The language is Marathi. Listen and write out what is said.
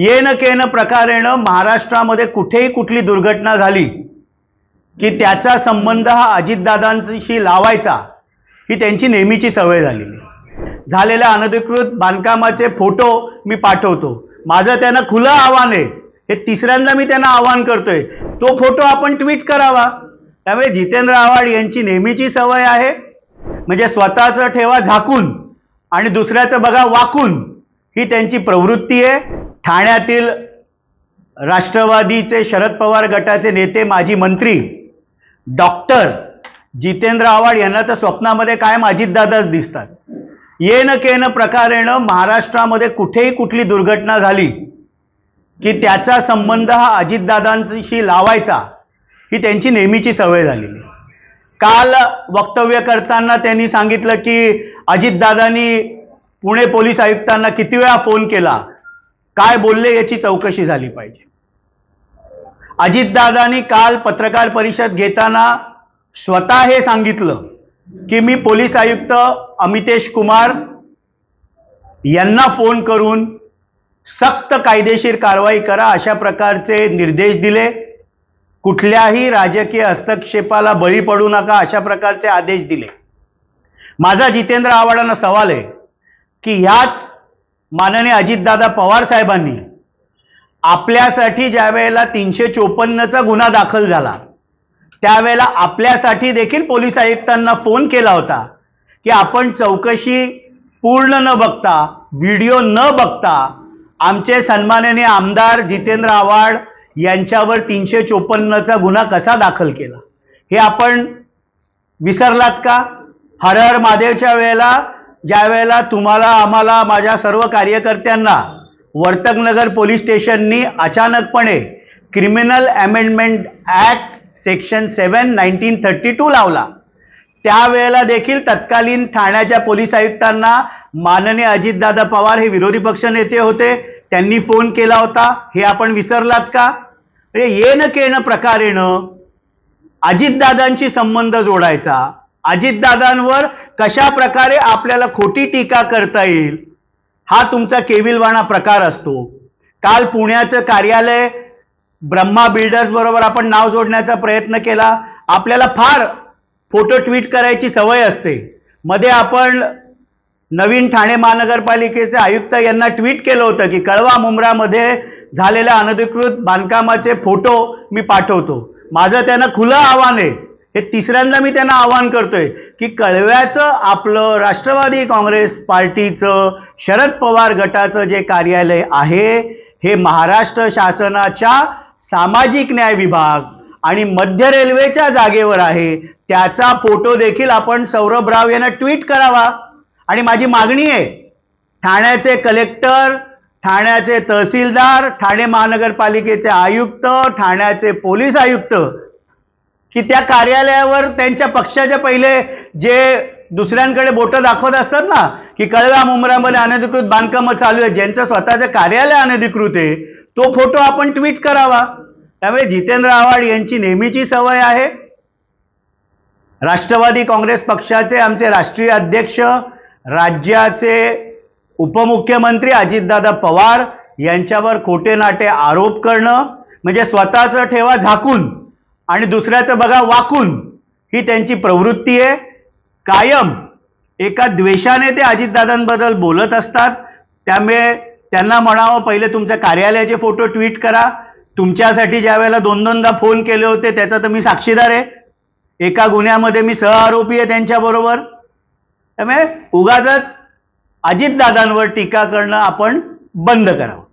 येन केन प्रकारेनं महाराष्ट्रामध्ये कुठेही कुठली दुर्घटना झाली की त्याचा संबंध हा अजितदादांशी लावायचा ही त्यांची नेहमीची सवय झालेली झालेल्या अनधिकृत बांधकामाचे फोटो मी पाठवतो. माझं त्यांना खुलं आव्हान आहे. हे तिसऱ्यांदा मी त्यांना आव्हान करतोय. तो फोटो आपण ट्विट करावा. त्यामुळे जितेंद्र आव्हाड यांची नेहमीची सवय आहे. म्हणजे स्वतःचं ठेवा झाकून आणि दुसऱ्याचं बघा वाकून. ही त्यांची प्रवृत्ती आहे. ठाण्यातील राष्ट्रवादीचे शरद पवार गटाचे नेते माजी मंत्री डॉक्टर जितेंद्र आव्हाड यांना तर स्वप्नामध्ये कायम अजितदादाच दिसतात. येन केन प्रकारेनं महाराष्ट्रामध्ये कुठेही कुठली दुर्घटना झाली की त्याचा संबंध हा अजितदादांशी लावायचा ही त्यांची नेहमीची सवय झालेली काल वक्तव्य करताना त्यांनी सांगितलं की अजितदादांनी पुणे पोलीस आयुक्तांना किती वेळा फोन केला? काय बोलले याची चौकशी झाली पाहिजे. अजितदादांनी काल पत्रकार परिषद घेताना स्वतः हे सांगितलं की मी पोलीस आयुक्त अमितेश कुमार यांना फोन करून सक्त कायदेशीर कारवाई करा अशा प्रकारचे निर्देश दिले. कुठल्याही राजकीय हस्तक्षेपाला बळी पडू नका अशा प्रकारचे आदेश दिले. माझा जितेंद्र आव्हाडांना सवाल आहे की ह्याच माननीय अजितदादा पवार साहेबांनी आपल्यासाठी ज्या वेळेला तीनशे चोपन्नचा गुन्हा दाखल झाला त्यावेळेला आपल्यासाठी देखील पोलीस आयुक्तांना फोन केला होता की आपण चौकशी पूर्ण न बघता व्हिडिओ न बघता आमचे सन्माननीय आमदार जितेंद्र आव्हाड यांच्यावर तीनशे चोपन्नचा गुन्हा कसा दाखल केला? हे आपण विसरलात का? हर हर महादेवच्या वेळेला ज्या वेळेला तुम्हाला आम्हाला माझ्या सर्व कार्यकर्त्यांना वर्तकनगर पोलीस स्टेशननी अचानकपणे criminal amendment act section seven nineteen thirty two लावला. त्यावेळेला देखील तत्कालीन ठाण्याच्या पोलीस आयुक्तांना माननीय अजितदादा पवार हे विरोधी पक्ष नेते होते. त्यांनी फोन केला होता. हे आपण विसरलात का? म्हणजे येणं केणं प्रकारेनं अजितदादांशी संबंध जोडायचा. अजितदादांवर कशा प्रकारे आपल्याला खोटी टीका करता येईल हा तुमचा केविलवाणा प्रकार असतो. काल पुण्याचं कार्यालय ब्रह्मा बिल्डर्स बरोबर आपण नाव जोडण्याचा प्रयत्न केला. आपल्याला फार फोटो ट्विट करायची सवय असते. मध्ये आपण नवीन ठाणे महानगरपालिकेचे आयुक्त यांना ट्विट केलं होतं की कळवा मुंब्रामध्ये झालेल्या अनधिकृत बांधकामाचे फोटो मी पाठवतो. माझं त्यांना खुलं आव्हान आहे. हे तिसऱ्यांदा मी त्यांना आव्हान करतोय की कळव्याचं आपलं राष्ट्रवादी काँग्रेस पार्टीचं शरद पवार गटाचं जे कार्यालय आहे हे महाराष्ट्र शासनाच्या सामाजिक न्याय विभाग आणि मध्य रेल्वेच्या जागेवर आहे. त्याचा फोटो देखील आपण सौरभ राव यांना ट्विट करावा. आणि माझी मागणी आहे ठाण्याचे कलेक्टर ठाण्याचे तहसीलदार ठाणे महानगरपालिकेचे आयुक्त ठाण्याचे पोलीस आयुक्त की त्या कार्यालयावर त्यांच्या पक्षाच्या पहिले जे दुसऱ्यांकडे बोटं दाखवत असतात ना की कळवा मुंबरामध्ये अनधिकृत बांधकामं चालू आहेत ज्यांचं स्वतःचं कार्यालय अनधिकृत आहे तो फोटो आपण ट्विट करावा. त्यामुळे जितेंद्र आव्हाड यांची नेहमीची सवय आहे. राष्ट्रवादी काँग्रेस पक्षाचे आमचे राष्ट्रीय अध्यक्ष राज्याचे उपमुख्यमंत्री अजितदादा पवार यांच्यावर खोटे नाटे आरोप करणं म्हणजे स्वतःचं ठेवा झाकून. आणि दुसऱ्याचं बघा वाकून. ही त्यांची प्रवृत्ती आहे. कायम. एका द्वेषाने ते अजितदादांबद्दल बोलत असतात. त्यामुळे त्यांना म्हणावं पहिले तुमच्या कार्यालयाचे फोटो ट्विट करा. तुमच्यासाठी ज्या वेळेला दोन दोनदा फोन केले होते त्याचा तर मी साक्षीदार आहे. एका गुन्ह्यामध्ये मी सहआरोपी आहे त्यांच्याबरोबर त्यामुळे उगाच अजितदादांवर टीका करणं आपण बंद करावं.